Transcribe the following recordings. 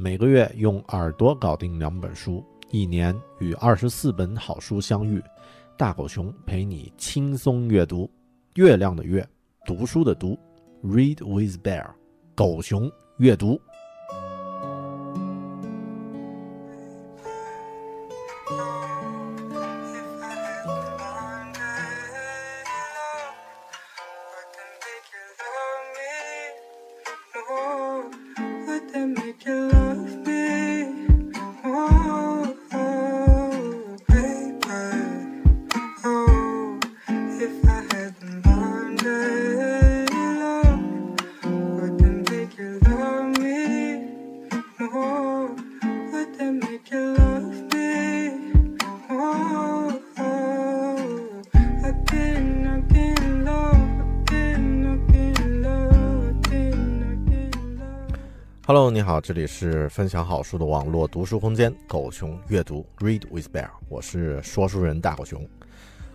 每个月用耳朵搞定两本书，一年与二十四本好书相遇。大狗熊陪你轻松阅读。月亮的月，读书的读，Read with Bear，狗熊阅读。Hello，你好，这里是分享好书的网络读书空间——狗熊阅读 （Read with Bear），我是说书人大狗熊。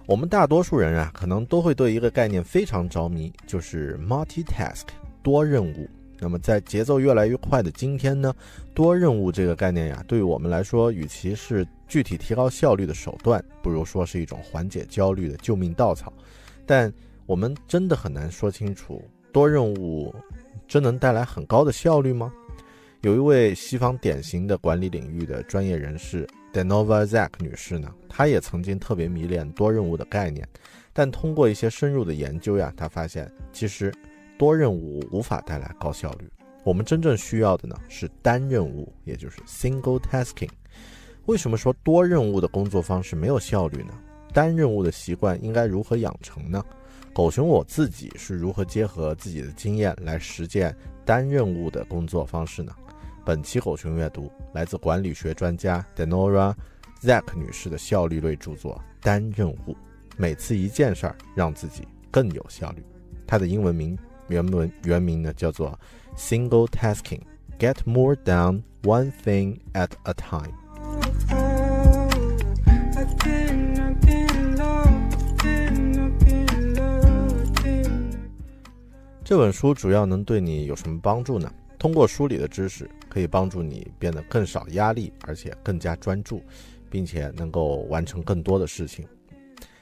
我们大多数人啊，可能都会对一个概念非常着迷，就是 multitask 多任务。那么在节奏越来越快的今天呢，多任务这个概念呀，对于我们来说，与其是具体提高效率的手段，不如说是一种缓解焦虑的救命稻草。但我们真的很难说清楚，多任务真能带来很高的效率吗？有一位西方典型的管理领域的专业人士 Denova Zack 女士呢，她也曾经特别迷恋多任务的概念，但通过一些深入的研究呀，她发现其实多任务无法带来高效率。我们真正需要的呢是单任务，也就是 single tasking。为什么说多任务的工作方式没有效率呢？单任务的习惯应该如何养成呢？狗熊我自己是如何结合自己的经验来实践单任务的工作方式呢？本期狗熊阅读来自管理学专家 Denora Zack 女士的效率类著作《单任务》，每次一件事儿让自己更有效率。它的英文名原文原名呢叫做 Single Tasking，Get More Done One Thing at a Time。这本书主要能对你有什么帮助呢？通过书里的知识。可以帮助你变得更少压力，而且更加专注，并且能够完成更多的事情。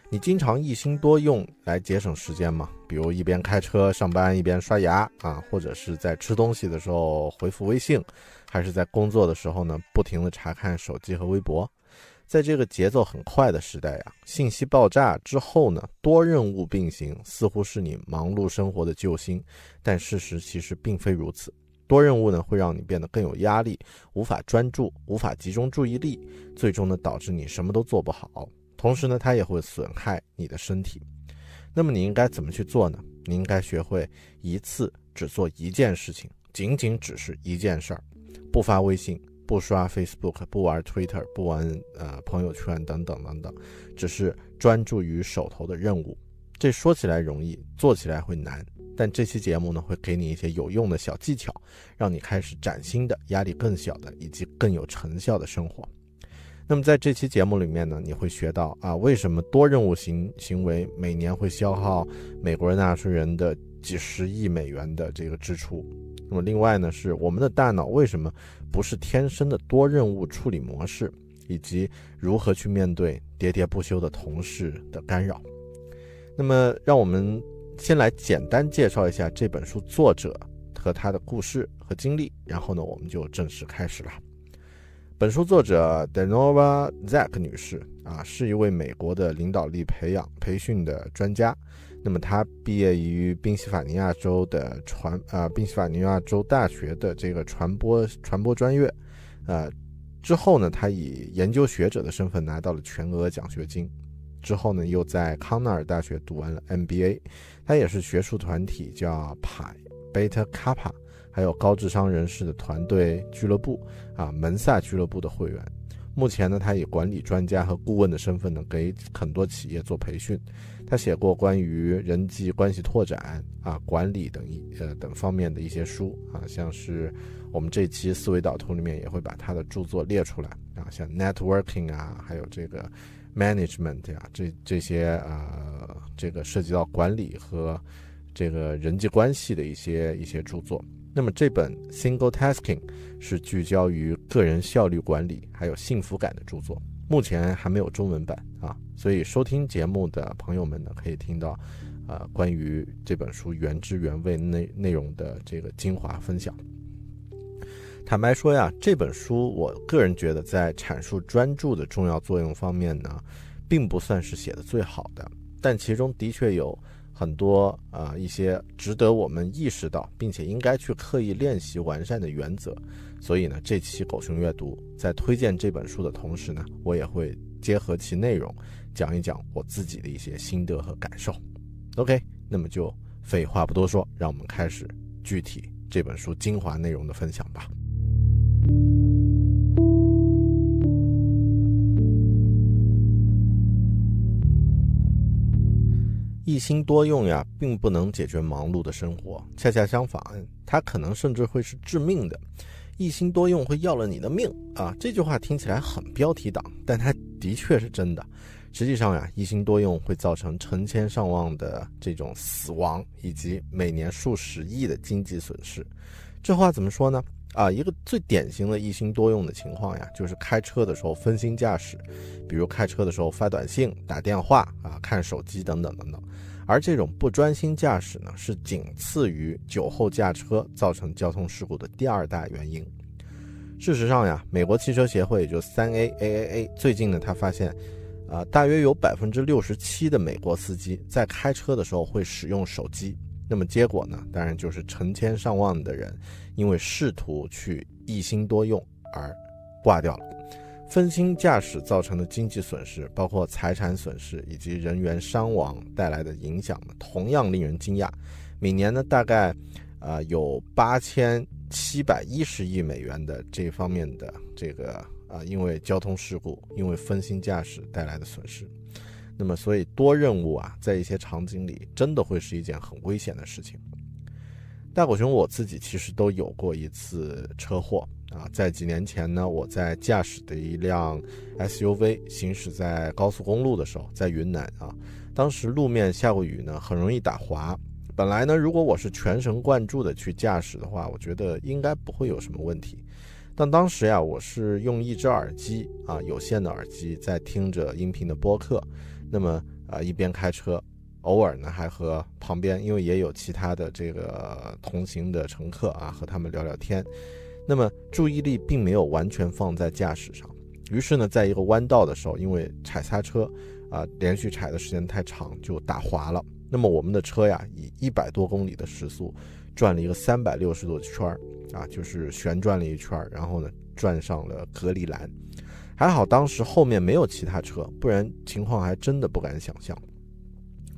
你经常一心多用来节省时间吗？比如一边开车上班一边刷牙啊，或者是在吃东西的时候回复微信，还是在工作的时候呢不停地查看手机和微博？在这个节奏很快的时代呀，信息爆炸之后呢，多任务并行似乎是你忙碌生活的救星，但事实其实并非如此。多任务呢，会让你变得更有压力，无法专注，无法集中注意力，最终呢，导致你什么都做不好。同时呢，它也会损害你的身体。那么你应该怎么去做呢？你应该学会一次只做一件事情，仅仅只是一件事儿，不发微信，不刷 Facebook，不玩 Twitter，不玩呃朋友圈等等等等，只是专注于手头的任务。这说起来容易，做起来会难。但这期节目呢，会给你一些有用的小技巧，让你开始崭新的、压力更小的以及更有成效的生活。那么在这期节目里面呢，你会学到啊，为什么多任务行行为每年会消耗美国人纳税人的几十亿美元的这个支出？那么另外呢，是我们的大脑为什么不是天生的多任务处理模式，以及如何去面对喋喋不休的同事的干扰？那么让我们。先来简单介绍一下这本书作者和他的故事和经历，然后呢，我们就正式开始了。本书作者 Denova Zack 女士啊，是一位美国的领导力培养培训的专家。那么她毕业于宾夕法尼亚州的传啊宾夕法尼亚州大学的这个传播传播专业，呃，之后呢，她以研究学者的身份拿到了全额奖学金。之后呢，又在康奈尔大学读完了 MBA。他也是学术团体叫 pai 贝塔卡帕，还有高智商人士的团队俱乐部啊门萨俱乐部的会员。目前呢，他以管理专家和顾问的身份呢，给很多企业做培训。他写过关于人际关系拓展啊、管理等一呃等方面的一些书啊，像是我们这期思维导图里面也会把他的著作列出来啊，像 Networking 啊，还有这个。Management 呀，这这些呃，这个涉及到管理和这个人际关系的一些一些著作那么这本 Single Tasking 是聚焦于个人效率管理还有幸福感的著作，目前还没有中文版啊，所以收听节目的朋友们呢，可以听到，呃，关于这本书原汁原味内内容的这个精华分享。坦白说呀，这本书我个人觉得在阐述专注的重要作用方面呢，并不算是写的最好的，但其中的确有。很多啊，一些值得我们意识到，并且应该去刻意练习完善的原则。所以呢，这期狗熊阅读在推荐这本书的同时呢，我也会结合其内容，讲一讲我自己的一些心得和感受。OK，那么就废话不多说，让我们开始具体这本书精华内容的分享吧。一心多用呀，并不能解决忙碌的生活，恰恰相反，它可能甚至会是致命的。一心多用会要了你的命啊！这句话听起来很标题党，但它的确是真的。实际上呀，一心多用会造成成千上万的这种死亡，以及每年数十亿的经济损失。这话怎么说呢？啊，一个最典型的一心多用的情况呀，就是开车的时候分心驾驶，比如开车的时候发短信、打电话啊、看手机等等等等。而这种不专心驾驶呢，是仅次于酒后驾车造成交通事故的第二大原因。事实上呀，美国汽车协会也就三 A A A A 最近呢，他发现，啊，大约有百分之六十七的美国司机在开车的时候会使用手机。那么结果呢，当然就是成千上万的人因为试图去一心多用而挂掉了。分心驾驶造成的经济损失，包括财产损失以及人员伤亡带来的影响，同样令人惊讶。每年呢，大概，呃，有八千七百一十亿美元的这方面的这个啊，因为交通事故、因为分心驾驶带来的损失。那么，所以多任务啊，在一些场景里，真的会是一件很危险的事情。大狗熊我自己其实都有过一次车祸。啊，在几年前呢，我在驾驶的一辆 SUV 行驶在高速公路的时候，在云南啊，当时路面下过雨呢，很容易打滑。本来呢，如果我是全神贯注的去驾驶的话，我觉得应该不会有什么问题。但当时呀，我是用一只耳机啊，有线的耳机在听着音频的播客，那么啊，一边开车，偶尔呢还和旁边，因为也有其他的这个同行的乘客啊，和他们聊聊天。那么注意力并没有完全放在驾驶上，于是呢，在一个弯道的时候，因为踩刹车，啊，连续踩的时间太长，就打滑了。那么我们的车呀，以一百多公里的时速转了一个三百六十度的圈儿，啊，就是旋转了一圈儿，然后呢，转上了隔离栏。还好当时后面没有其他车，不然情况还真的不敢想象。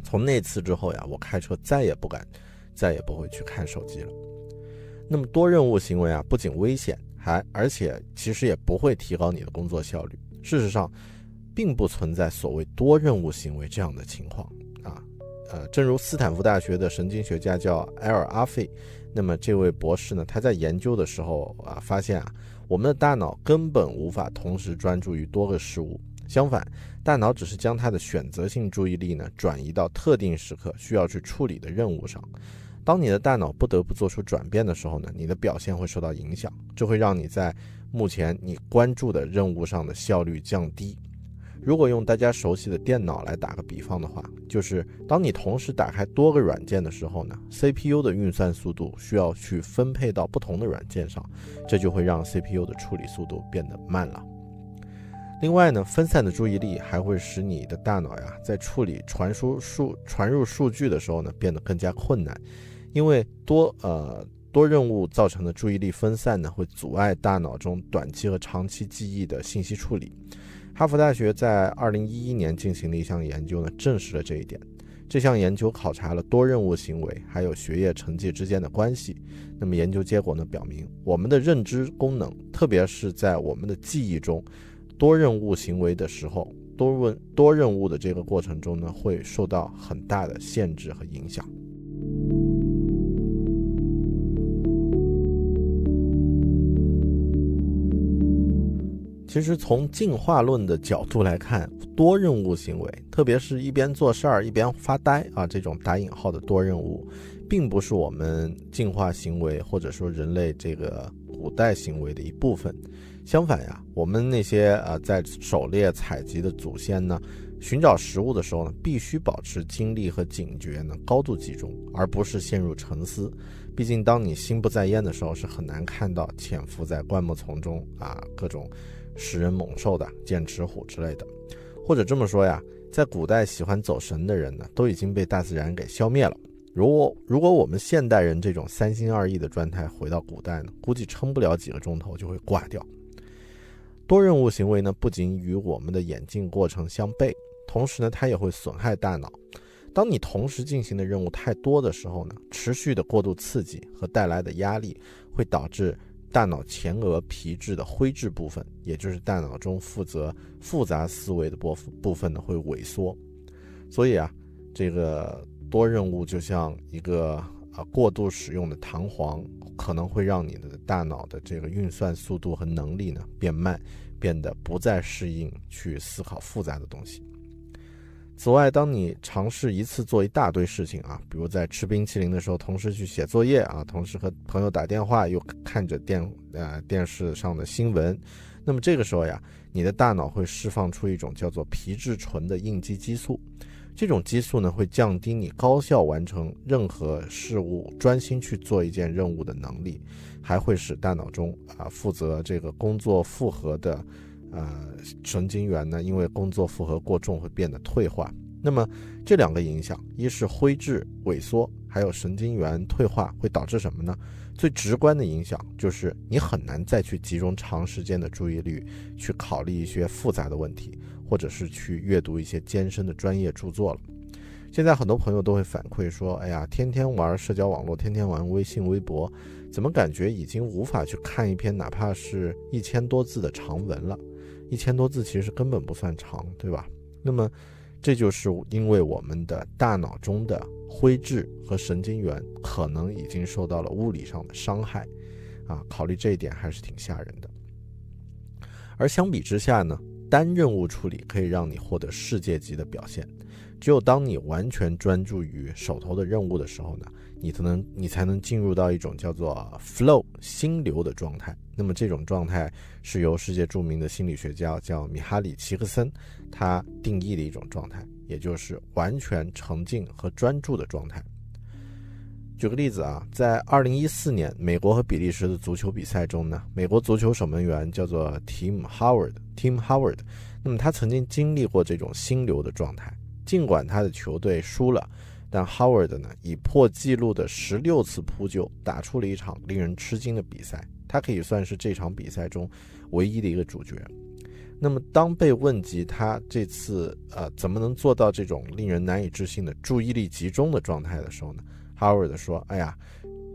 从那次之后呀，我开车再也不敢，再也不会去看手机了。那么多任务行为啊，不仅危险，还而且其实也不会提高你的工作效率。事实上，并不存在所谓多任务行为这样的情况啊。呃，正如斯坦福大学的神经学家叫埃尔阿费，那么这位博士呢，他在研究的时候啊，发现啊，我们的大脑根本无法同时专注于多个事物，相反，大脑只是将它的选择性注意力呢，转移到特定时刻需要去处理的任务上。当你的大脑不得不做出转变的时候呢，你的表现会受到影响，这会让你在目前你关注的任务上的效率降低。如果用大家熟悉的电脑来打个比方的话，就是当你同时打开多个软件的时候呢，CPU 的运算速度需要去分配到不同的软件上，这就会让 CPU 的处理速度变得慢了。另外呢，分散的注意力还会使你的大脑呀，在处理传输数传入数据的时候呢，变得更加困难。因为多呃多任务造成的注意力分散呢，会阻碍大脑中短期和长期记忆的信息处理。哈佛大学在二零一一年进行的一项研究呢，证实了这一点。这项研究考察了多任务行为还有学业成绩之间的关系。那么研究结果呢，表明我们的认知功能，特别是在我们的记忆中，多任务行为的时候，多问多任务的这个过程中呢，会受到很大的限制和影响。其实从进化论的角度来看，多任务行为，特别是一边做事儿一边发呆啊，这种打引号的多任务，并不是我们进化行为或者说人类这个古代行为的一部分。相反呀，我们那些呃在狩猎采集的祖先呢，寻找食物的时候呢，必须保持精力和警觉呢高度集中，而不是陷入沉思。毕竟，当你心不在焉的时候，是很难看到潜伏在灌木丛中啊各种食人猛兽的剑齿虎之类的。或者这么说呀，在古代喜欢走神的人呢，都已经被大自然给消灭了。如果如果我们现代人这种三心二意的状态回到古代呢，估计撑不了几个钟头就会挂掉。多任务行为呢，不仅与我们的演进过程相悖，同时呢，它也会损害大脑。当你同时进行的任务太多的时候呢，持续的过度刺激和带来的压力，会导致大脑前额皮质的灰质部分，也就是大脑中负责复杂思维的部部分呢，会萎缩。所以啊，这个多任务就像一个啊过度使用的弹簧，可能会让你的大脑的这个运算速度和能力呢变慢，变得不再适应去思考复杂的东西。此外，当你尝试一次做一大堆事情啊，比如在吃冰淇淋的时候，同时去写作业啊，同时和朋友打电话，又看着电呃电视上的新闻，那么这个时候呀，你的大脑会释放出一种叫做皮质醇的应激激素，这种激素呢会降低你高效完成任何事物、专心去做一件任务的能力，还会使大脑中啊负责这个工作负荷的。呃，神经元呢，因为工作负荷过重会变得退化。那么这两个影响，一是灰质萎缩，还有神经元退化，会导致什么呢？最直观的影响就是你很难再去集中长时间的注意力去考虑一些复杂的问题，或者是去阅读一些艰深的专业著作了。现在很多朋友都会反馈说：“哎呀，天天玩社交网络，天天玩微信、微博，怎么感觉已经无法去看一篇哪怕是一千多字的长文了？”一千多字其实根本不算长，对吧？那么，这就是因为我们的大脑中的灰质和神经元可能已经受到了物理上的伤害，啊，考虑这一点还是挺吓人的。而相比之下呢，单任务处理可以让你获得世界级的表现。只有当你完全专注于手头的任务的时候呢，你才能你才能进入到一种叫做 flow 心流的状态。那么这种状态是由世界著名的心理学家叫米哈里奇克森他定义的一种状态，也就是完全沉浸和专注的状态。举个例子啊，在2014年美国和比利时的足球比赛中呢，美国足球守门员叫做 Tim Howard，Tim Howard，那么他曾经经历过这种心流的状态，尽管他的球队输了，但 Howard 呢以破纪录的十六次扑救，打出了一场令人吃惊的比赛。他可以算是这场比赛中唯一的一个主角。那么，当被问及他这次呃怎么能做到这种令人难以置信的注意力集中的状态的时候呢，Howard 说：“哎呀，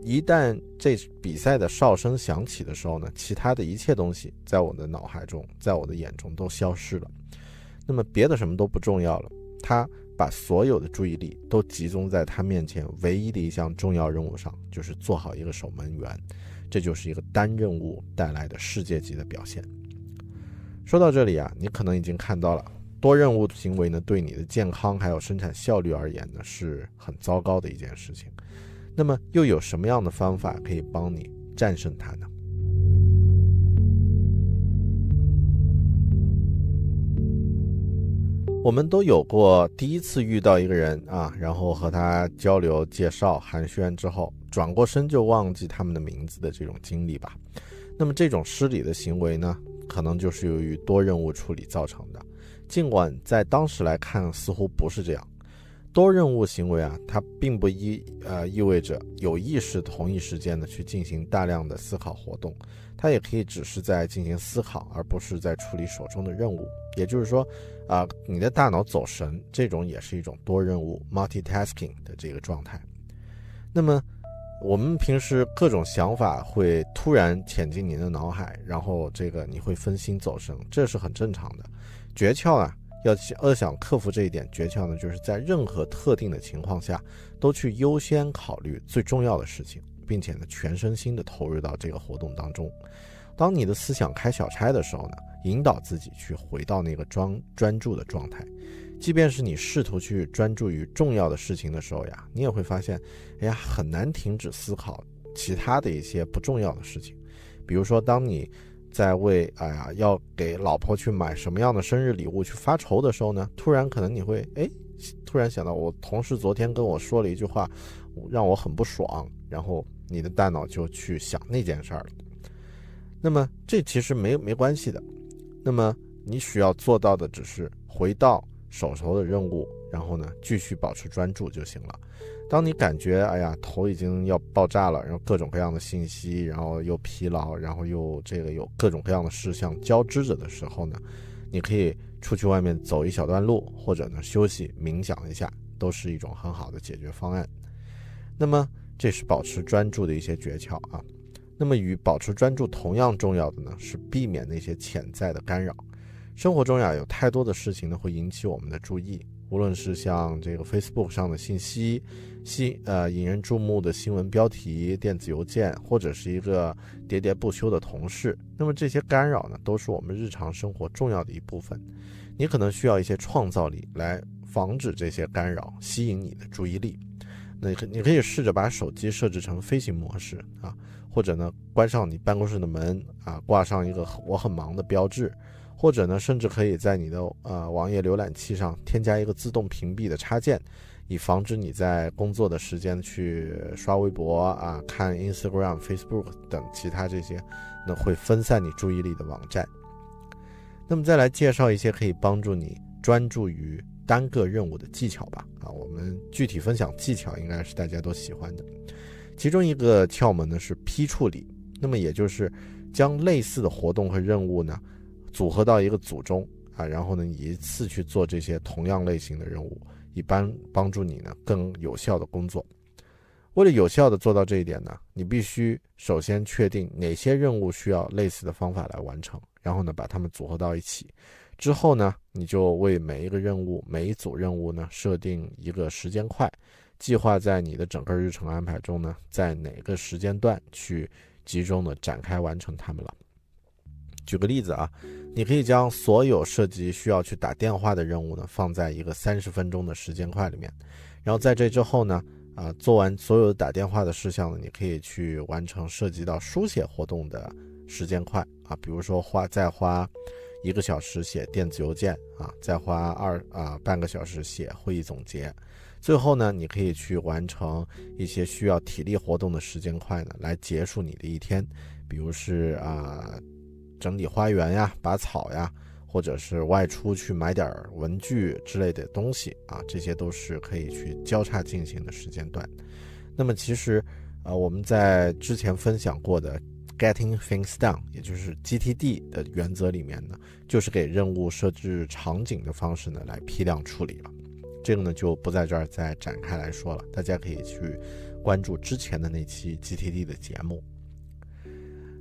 一旦这比赛的哨声响起的时候呢，其他的一切东西在我的脑海中，在我的眼中都消失了。那么别的什么都不重要了。他把所有的注意力都集中在他面前唯一的一项重要任务上，就是做好一个守门员。”这就是一个单任务带来的世界级的表现。说到这里啊，你可能已经看到了多任务行为呢，对你的健康还有生产效率而言呢，是很糟糕的一件事情。那么又有什么样的方法可以帮你战胜它呢？我们都有过第一次遇到一个人啊，然后和他交流、介绍、寒暄之后。转过身就忘记他们的名字的这种经历吧，那么这种失礼的行为呢，可能就是由于多任务处理造成的。尽管在当时来看似乎不是这样，多任务行为啊，它并不意呃意味着有意识同一时间的去进行大量的思考活动，它也可以只是在进行思考，而不是在处理手中的任务。也就是说，啊，你的大脑走神，这种也是一种多任务 （multitasking） 的这个状态。那么。我们平时各种想法会突然潜进你的脑海，然后这个你会分心走神，这是很正常的。诀窍啊，要要想克服这一点，诀窍呢就是在任何特定的情况下，都去优先考虑最重要的事情，并且呢全身心的投入到这个活动当中。当你的思想开小差的时候呢，引导自己去回到那个专专注的状态。即便是你试图去专注于重要的事情的时候呀，你也会发现，哎呀，很难停止思考其他的一些不重要的事情。比如说，当你在为哎呀要给老婆去买什么样的生日礼物去发愁的时候呢，突然可能你会哎，突然想到我同事昨天跟我说了一句话，让我很不爽，然后你的大脑就去想那件事儿了。那么这其实没没关系的，那么你需要做到的只是回到。手头的任务，然后呢，继续保持专注就行了。当你感觉哎呀头已经要爆炸了，然后各种各样的信息，然后又疲劳，然后又这个有各种各样的事项交织着的时候呢，你可以出去外面走一小段路，或者呢休息冥想一下，都是一种很好的解决方案。那么这是保持专注的一些诀窍啊。那么与保持专注同样重要的呢，是避免那些潜在的干扰。生活中呀，有太多的事情呢会引起我们的注意，无论是像这个 Facebook 上的信息、新呃引人注目的新闻标题、电子邮件，或者是一个喋喋不休的同事，那么这些干扰呢，都是我们日常生活重要的一部分。你可能需要一些创造力来防止这些干扰吸引你的注意力。那你可以试着把手机设置成飞行模式啊，或者呢关上你办公室的门啊，挂上一个我很忙的标志。或者呢，甚至可以在你的呃网页浏览器上添加一个自动屏蔽的插件，以防止你在工作的时间去刷微博啊、看 Instagram、Facebook 等其他这些，那会分散你注意力的网站。那么再来介绍一些可以帮助你专注于单个任务的技巧吧。啊，我们具体分享技巧，应该是大家都喜欢的。其中一个窍门呢是批处理，那么也就是将类似的活动和任务呢。组合到一个组中啊，然后呢，一次去做这些同样类型的任务，一般帮助你呢更有效的工作。为了有效的做到这一点呢，你必须首先确定哪些任务需要类似的方法来完成，然后呢把它们组合到一起。之后呢，你就为每一个任务、每一组任务呢设定一个时间块，计划在你的整个日程安排中呢，在哪个时间段去集中的展开完成它们了。举个例子啊。你可以将所有涉及需要去打电话的任务呢，放在一个三十分钟的时间块里面，然后在这之后呢，啊，做完所有打电话的事项呢，你可以去完成涉及到书写活动的时间块啊，比如说花再花一个小时写电子邮件啊，再花二啊半个小时写会议总结，最后呢，你可以去完成一些需要体力活动的时间块呢，来结束你的一天，比如是啊。整理花园呀，拔草呀，或者是外出去买点文具之类的东西啊，这些都是可以去交叉进行的时间段。那么其实，呃，我们在之前分享过的 Getting Things Done，也就是 GTD 的原则里面呢，就是给任务设置场景的方式呢来批量处理了。这个呢就不在这儿再展开来说了，大家可以去关注之前的那期 GTD 的节目。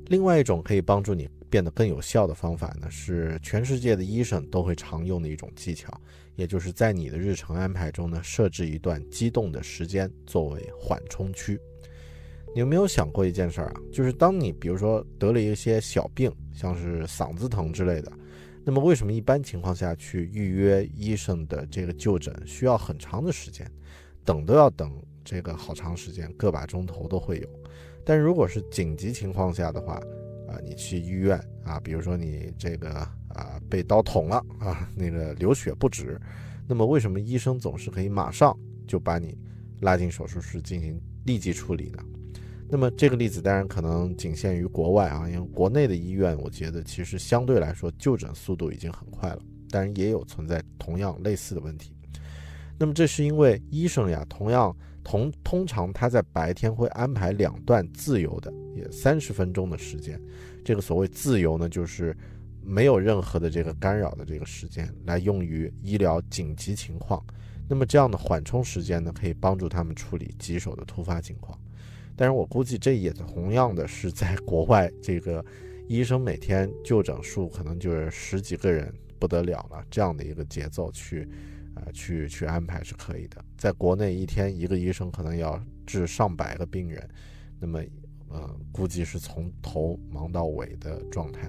另外一种可以帮助你。变得更有效的方法呢，是全世界的医生都会常用的一种技巧，也就是在你的日程安排中呢，设置一段激动的时间作为缓冲区。有没有想过一件事儿啊？就是当你比如说得了一些小病，像是嗓子疼之类的，那么为什么一般情况下去预约医生的这个就诊需要很长的时间，等都要等这个好长时间，个把钟头都会有。但如果是紧急情况下的话，啊，你去医院啊，比如说你这个啊被刀捅了啊，那个流血不止，那么为什么医生总是可以马上就把你拉进手术室进行立即处理呢？那么这个例子当然可能仅限于国外啊，因为国内的医院我觉得其实相对来说就诊速度已经很快了，当然也有存在同样类似的问题。那么这是因为医生呀，同样。同通常他在白天会安排两段自由的，也三十分钟的时间。这个所谓自由呢，就是没有任何的这个干扰的这个时间，来用于医疗紧急情况。那么这样的缓冲时间呢，可以帮助他们处理棘手的突发情况。但是我估计这也同样的是在国外，这个医生每天就诊数可能就是十几个人不得了了，这样的一个节奏去。啊，去去安排是可以的。在国内，一天一个医生可能要治上百个病人，那么，呃，估计是从头忙到尾的状态。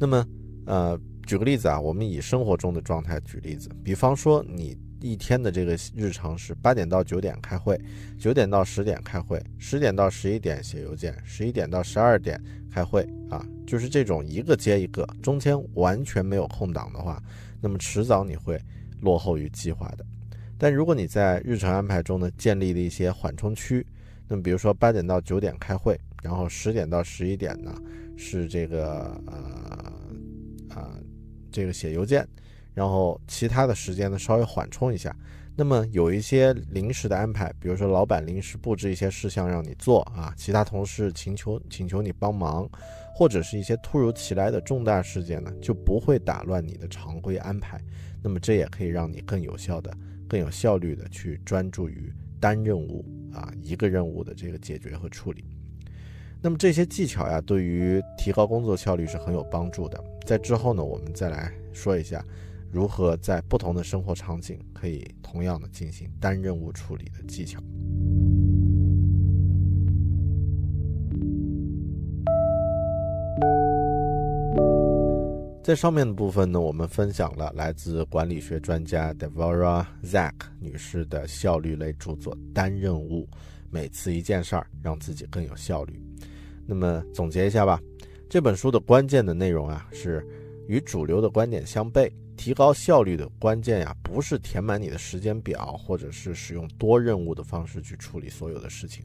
那么，呃，举个例子啊，我们以生活中的状态举例子，比方说你一天的这个日程是八点到九点开会，九点到十点开会，十点到十一点写邮件，十一点到十二点开会啊，就是这种一个接一个，中间完全没有空档的话，那么迟早你会落后于计划的。但如果你在日程安排中呢，建立了一些缓冲区，那么比如说八点到九点开会，然后十点到十一点呢是这个呃啊这个写邮件，然后其他的时间呢稍微缓冲一下。那么有一些临时的安排，比如说老板临时布置一些事项让你做啊，其他同事请求请求你帮忙，或者是一些突如其来的重大事件呢，就不会打乱你的常规安排。那么这也可以让你更有效的。更有效率的去专注于单任务啊一个任务的这个解决和处理。那么这些技巧呀，对于提高工作效率是很有帮助的。在之后呢，我们再来说一下如何在不同的生活场景可以同样的进行单任务处理的技巧。在上面的部分呢，我们分享了来自管理学专家 Devora Zack 女士的效率类著作《单任务》，每次一件事儿，让自己更有效率。那么总结一下吧，这本书的关键的内容啊，是与主流的观点相悖。提高效率的关键呀，不是填满你的时间表，或者是使用多任务的方式去处理所有的事情。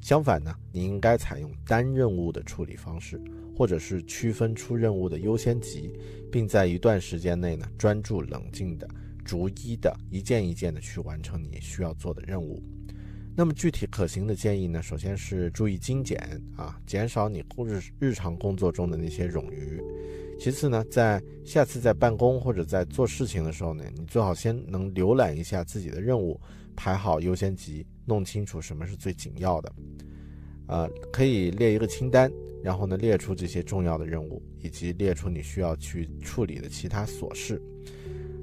相反呢，你应该采用单任务的处理方式。或者是区分出任务的优先级，并在一段时间内呢，专注冷静的、逐一的、一件一件的去完成你需要做的任务。那么具体可行的建议呢，首先是注意精简啊，减少你工日日常工作中的那些冗余。其次呢，在下次在办公或者在做事情的时候呢，你最好先能浏览一下自己的任务，排好优先级，弄清楚什么是最紧要的。呃，可以列一个清单。然后呢，列出这些重要的任务，以及列出你需要去处理的其他琐事。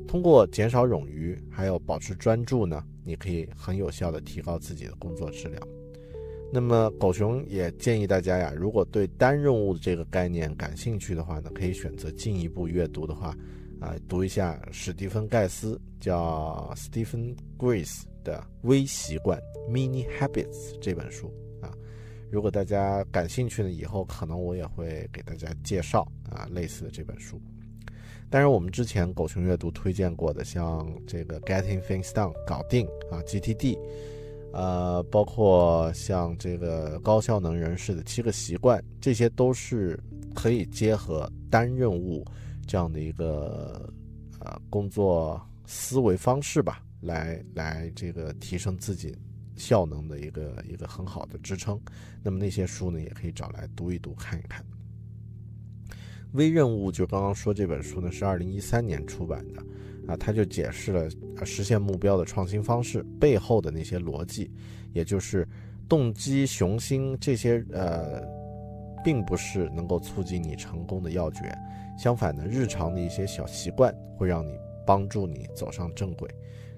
通过减少冗余，还有保持专注呢，你可以很有效的提高自己的工作质量。那么，狗熊也建议大家呀，如果对单任务这个概念感兴趣的话呢，可以选择进一步阅读的话，啊，读一下史蒂芬盖斯叫 Stephen Grace 的《微习惯 Mini Habits》这本书啊。如果大家感兴趣呢，以后可能我也会给大家介绍啊类似的这本书。当然，我们之前狗熊阅读推荐过的，像这个 Getting Things Done 搞定啊 GTD，呃，包括像这个高效能人士的七个习惯，这些都是可以结合单任务这样的一个呃工作思维方式吧，来来这个提升自己。效能的一个一个很好的支撑，那么那些书呢，也可以找来读一读看一看。微任务就刚刚说这本书呢是二零一三年出版的，啊，他就解释了实现目标的创新方式背后的那些逻辑，也就是动机雄心这些呃，并不是能够促进你成功的要诀，相反呢，日常的一些小习惯会让你帮助你走上正轨。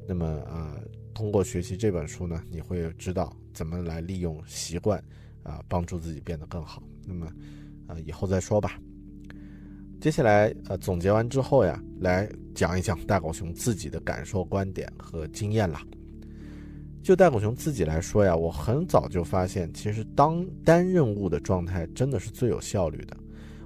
那么呃。通过学习这本书呢，你会知道怎么来利用习惯，啊，帮助自己变得更好。那么，呃，以后再说吧。接下来，呃，总结完之后呀，来讲一讲大狗熊自己的感受、观点和经验啦。就大狗熊自己来说呀，我很早就发现，其实当单任务的状态真的是最有效率的。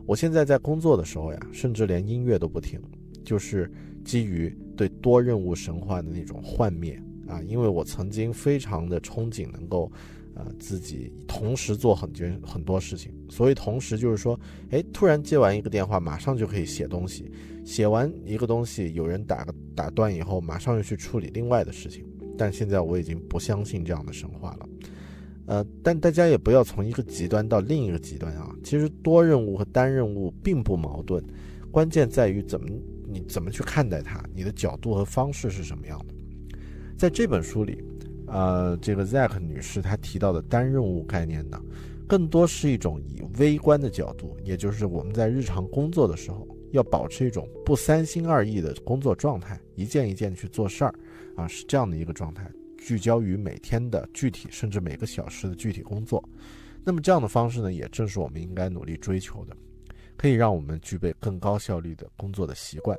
我现在在工作的时候呀，甚至连音乐都不听，就是基于对多任务神话的那种幻灭。啊，因为我曾经非常的憧憬能够，呃，自己同时做很件很多事情，所以同时就是说，哎，突然接完一个电话，马上就可以写东西，写完一个东西，有人打个打断以后，马上又去处理另外的事情。但现在我已经不相信这样的神话了，呃，但大家也不要从一个极端到另一个极端啊。其实多任务和单任务并不矛盾，关键在于怎么你怎么去看待它，你的角度和方式是什么样的。在这本书里，呃，这个 Zack 女士她提到的单任务概念呢，更多是一种以微观的角度，也就是我们在日常工作的时候，要保持一种不三心二意的工作状态，一件一件去做事儿，啊，是这样的一个状态，聚焦于每天的具体，甚至每个小时的具体工作。那么这样的方式呢，也正是我们应该努力追求的。可以让我们具备更高效率的工作的习惯。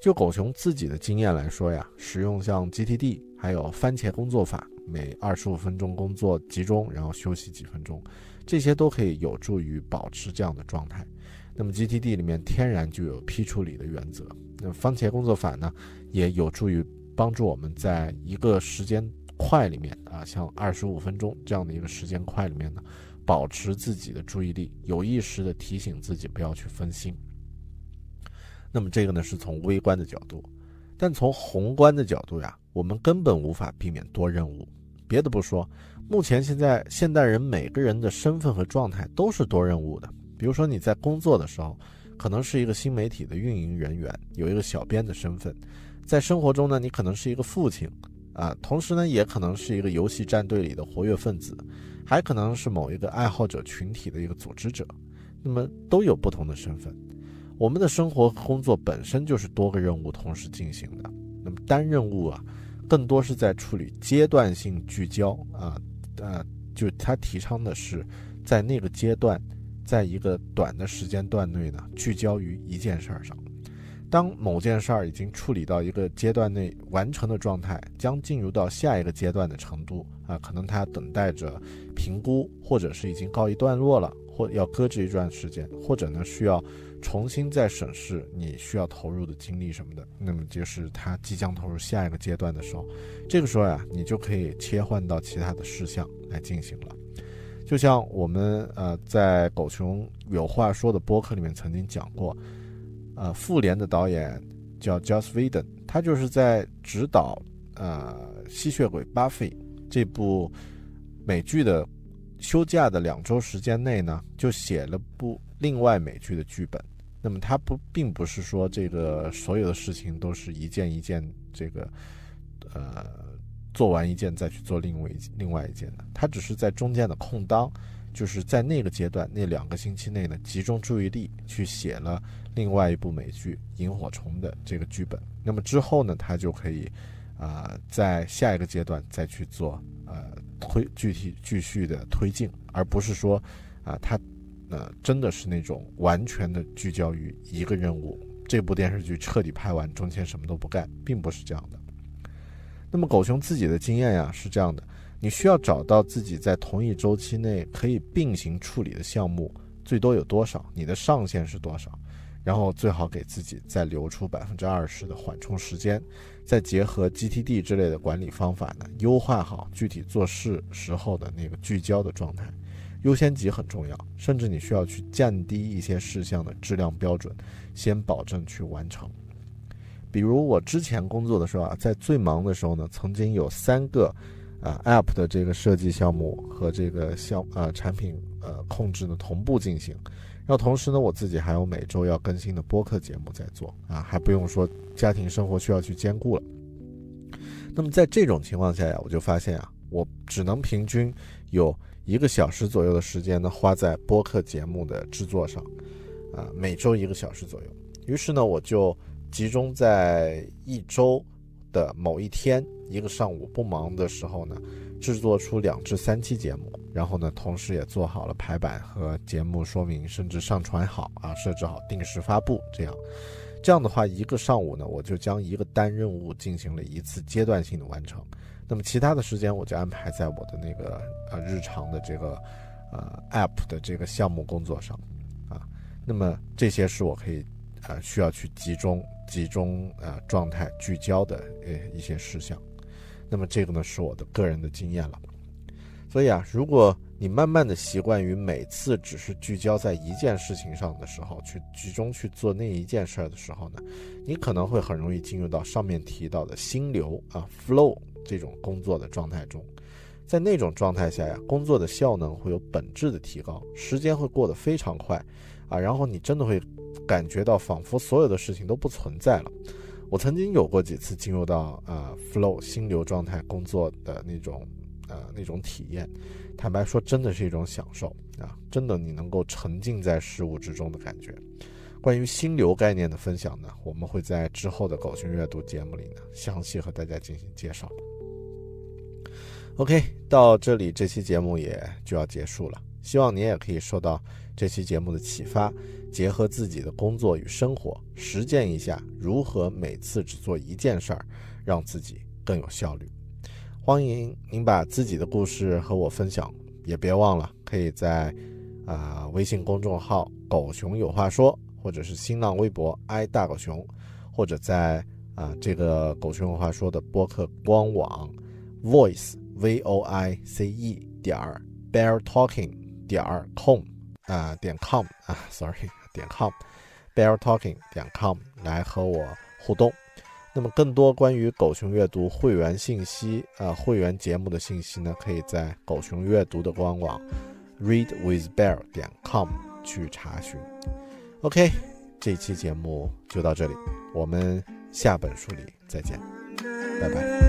就狗熊自己的经验来说呀，使用像 GTD 还有番茄工作法，每二十五分钟工作集中，然后休息几分钟，这些都可以有助于保持这样的状态。那么 GTD 里面天然就有批处理的原则，那番茄工作法呢，也有助于帮助我们在一个时间块里面啊，像二十五分钟这样的一个时间块里面呢，保持自己的注意力，有意识的提醒自己不要去分心。那么这个呢是从微观的角度，但从宏观的角度呀，我们根本无法避免多任务。别的不说，目前现在现代人每个人的身份和状态都是多任务的。比如说你在工作的时候，可能是一个新媒体的运营人员，有一个小编的身份；在生活中呢，你可能是一个父亲，啊，同时呢也可能是一个游戏战队里的活跃分子，还可能是某一个爱好者群体的一个组织者。那么都有不同的身份。我们的生活和工作本身就是多个任务同时进行的。那么单任务啊，更多是在处理阶段性聚焦啊，呃，就是他提倡的是，在那个阶段，在一个短的时间段内呢，聚焦于一件事儿上。当某件事儿已经处理到一个阶段内完成的状态，将进入到下一个阶段的程度啊，可能他等待着评估，或者是已经告一段落了，或要搁置一段时间，或者呢需要。重新再审视你需要投入的精力什么的，那么就是他即将投入下一个阶段的时候，这个时候呀，你就可以切换到其他的事项来进行了。就像我们呃在狗熊有话说的播客里面曾经讲过，呃，复联的导演叫 Joss Whedon，他就是在指导呃吸血鬼 Buffy 这部美剧的休假的两周时间内呢，就写了部。另外美剧的剧本，那么它不并不是说这个所有的事情都是一件一件这个，呃，做完一件再去做另外一另外一件的，它只是在中间的空档，就是在那个阶段那两个星期内呢，集中注意力去写了另外一部美剧《萤火虫》的这个剧本。那么之后呢，他就可以啊，在下一个阶段再去做呃推具体继续的推进，而不是说啊他。那真的是那种完全的聚焦于一个任务，这部电视剧彻底拍完，中间什么都不干，并不是这样的。那么狗熊自己的经验呀是这样的：你需要找到自己在同一周期内可以并行处理的项目最多有多少，你的上限是多少，然后最好给自己再留出百分之二十的缓冲时间，再结合 GTD 之类的管理方法呢，优化好具体做事时候的那个聚焦的状态。优先级很重要，甚至你需要去降低一些事项的质量标准，先保证去完成。比如我之前工作的时候啊，在最忙的时候呢，曾经有三个啊 App 的这个设计项目和这个项啊产品呃控制呢同步进行，然后同时呢，我自己还有每周要更新的播客节目在做啊，还不用说家庭生活需要去兼顾了。那么在这种情况下呀，我就发现啊，我只能平均有。一个小时左右的时间呢，花在播客节目的制作上，啊，每周一个小时左右。于是呢，我就集中在一周的某一天，一个上午不忙的时候呢，制作出两至三期节目，然后呢，同时也做好了排版和节目说明，甚至上传好啊，设置好定时发布。这样，这样的话，一个上午呢，我就将一个单任务进行了一次阶段性的完成。那么其他的时间我就安排在我的那个呃日常的这个呃 app 的这个项目工作上，啊，那么这些是我可以呃需要去集中集中呃状态聚焦的呃一些事项，那么这个呢是我的个人的经验了，所以啊，如果你慢慢的习惯于每次只是聚焦在一件事情上的时候，去集中去做那一件事儿的时候呢，你可能会很容易进入到上面提到的心流啊 flow。这种工作的状态中，在那种状态下呀，工作的效能会有本质的提高，时间会过得非常快，啊，然后你真的会感觉到仿佛所有的事情都不存在了。我曾经有过几次进入到啊 flow 心流状态工作的那种呃那种体验，坦白说，真的是一种享受啊，真的你能够沉浸在事物之中的感觉。关于心流概念的分享呢，我们会在之后的狗熊阅读节目里呢，详细和大家进行介绍。OK，到这里这期节目也就要结束了。希望您也可以受到这期节目的启发，结合自己的工作与生活，实践一下如何每次只做一件事儿，让自己更有效率。欢迎您把自己的故事和我分享，也别忘了可以在啊微信公众号“狗熊有话说”或者是新浪微博“爱大狗熊”，或者在啊这个“狗熊有话说”的播客官网 “voice v o i c e 点 bear talking 点 com 啊点 com 啊，sorry 点 com，bear talking 点 com 来和我互动。那么，更多关于狗熊阅读会员信息啊，会员节目的信息呢，可以在狗熊阅读的官网 readwithbear 点 com 去查询。OK，这期节目就到这里，我们下本书里再见，拜拜。